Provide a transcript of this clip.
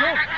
Go.